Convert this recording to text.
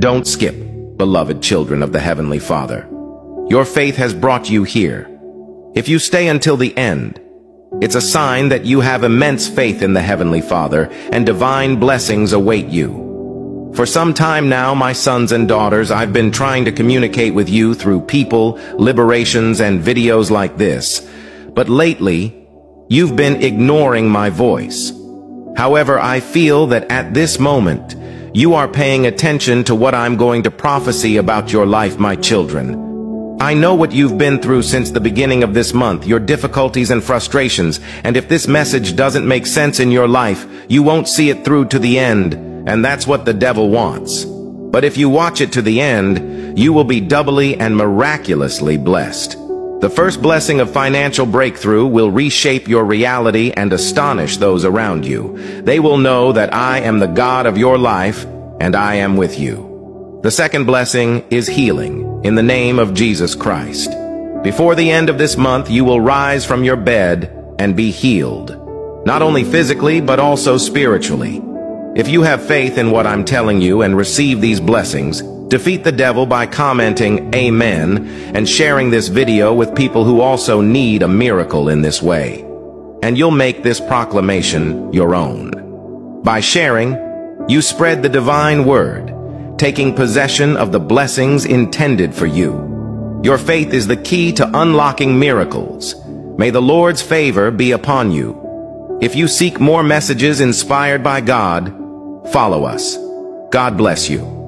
Don't skip, beloved children of the Heavenly Father. Your faith has brought you here. If you stay until the end, it's a sign that you have immense faith in the Heavenly Father and divine blessings await you. For some time now, my sons and daughters, I've been trying to communicate with you through people, liberations, and videos like this. But lately, you've been ignoring my voice. However, I feel that at this moment, you are paying attention to what I'm going to prophesy about your life, my children. I know what you've been through since the beginning of this month, your difficulties and frustrations, and if this message doesn't make sense in your life, you won't see it through to the end, and that's what the devil wants. But if you watch it to the end, you will be doubly and miraculously blessed. The first blessing of financial breakthrough will reshape your reality and astonish those around you. They will know that I am the God of your life, and I am with you. The second blessing is healing, in the name of Jesus Christ. Before the end of this month, you will rise from your bed and be healed. Not only physically, but also spiritually. If you have faith in what I'm telling you and receive these blessings, Defeat the devil by commenting Amen and sharing this video with people who also need a miracle in this way. And you'll make this proclamation your own. By sharing, you spread the divine word, taking possession of the blessings intended for you. Your faith is the key to unlocking miracles. May the Lord's favor be upon you. If you seek more messages inspired by God, follow us. God bless you.